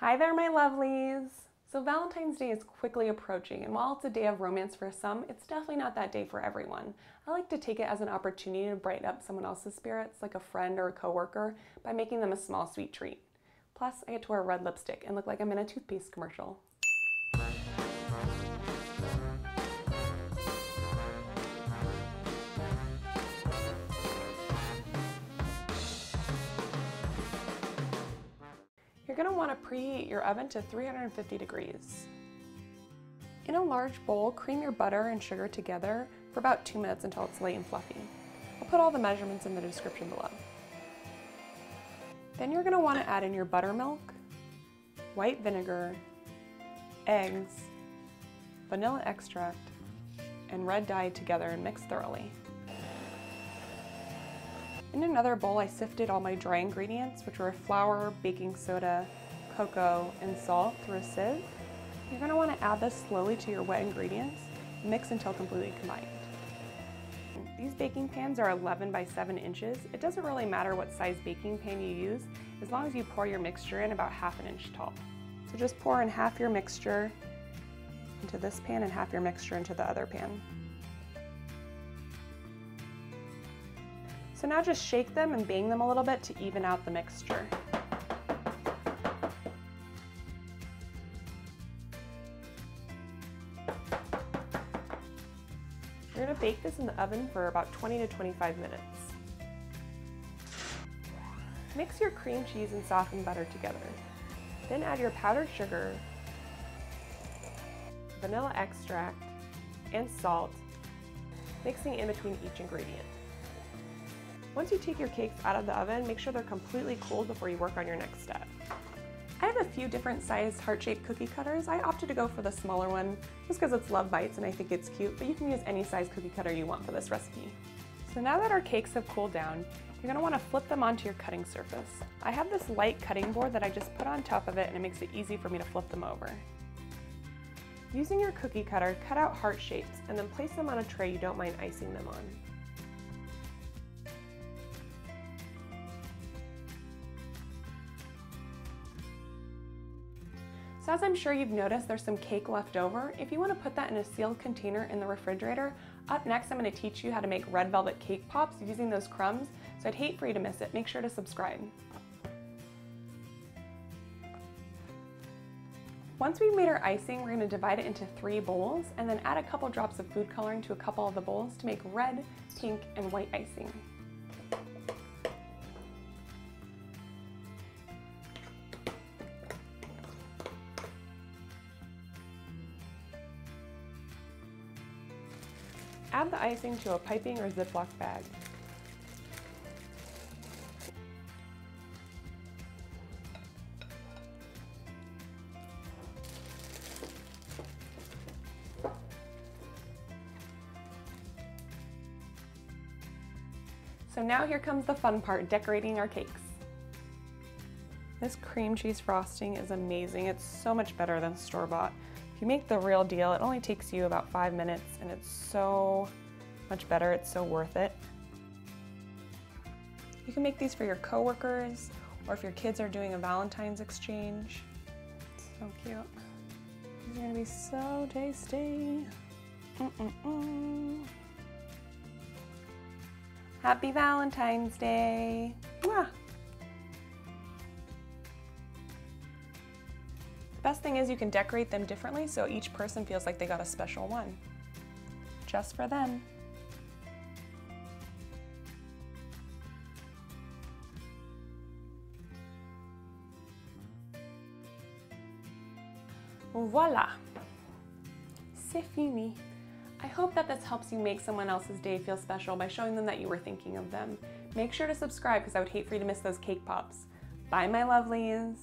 Hi there, my lovelies. So Valentine's Day is quickly approaching, and while it's a day of romance for some, it's definitely not that day for everyone. I like to take it as an opportunity to brighten up someone else's spirits, like a friend or a coworker, by making them a small sweet treat. Plus, I get to wear red lipstick and look like I'm in a toothpaste commercial. You're gonna wanna preheat your oven to 350 degrees. In a large bowl, cream your butter and sugar together for about two minutes until it's light and fluffy. I'll put all the measurements in the description below. Then you're gonna wanna add in your buttermilk, white vinegar, eggs, vanilla extract, and red dye together and mix thoroughly. In another bowl, I sifted all my dry ingredients, which were flour, baking soda, cocoa, and salt through a sieve. You're gonna wanna add this slowly to your wet ingredients, mix until completely combined. These baking pans are 11 by 7 inches. It doesn't really matter what size baking pan you use, as long as you pour your mixture in about half an inch tall. So just pour in half your mixture into this pan and half your mixture into the other pan. So now just shake them and bang them a little bit to even out the mixture. You're gonna bake this in the oven for about 20 to 25 minutes. Mix your cream cheese and softened butter together. Then add your powdered sugar, vanilla extract, and salt, mixing in between each ingredient. Once you take your cakes out of the oven, make sure they're completely cooled before you work on your next step. I have a few different sized heart-shaped cookie cutters. I opted to go for the smaller one just because it's Love Bites and I think it's cute, but you can use any size cookie cutter you want for this recipe. So now that our cakes have cooled down, you're gonna wanna flip them onto your cutting surface. I have this light cutting board that I just put on top of it and it makes it easy for me to flip them over. Using your cookie cutter, cut out heart shapes and then place them on a tray you don't mind icing them on. So as I'm sure you've noticed, there's some cake left over. If you want to put that in a sealed container in the refrigerator, up next I'm going to teach you how to make red velvet cake pops using those crumbs, so I'd hate for you to miss it. Make sure to subscribe. Once we've made our icing, we're going to divide it into three bowls and then add a couple drops of food coloring to a couple of the bowls to make red, pink, and white icing. Add the icing to a piping or Ziploc bag. So now here comes the fun part, decorating our cakes. This cream cheese frosting is amazing. It's so much better than store-bought. If you make the real deal, it only takes you about five minutes and it's so much better. It's so worth it. You can make these for your coworkers or if your kids are doing a Valentine's exchange. So cute. These are gonna be so tasty. Mm -mm -mm. Happy Valentine's Day. Best thing is you can decorate them differently so each person feels like they got a special one. Just for them. Voila! C'est fini. I hope that this helps you make someone else's day feel special by showing them that you were thinking of them. Make sure to subscribe because I would hate for you to miss those cake pops. Bye, my lovelies.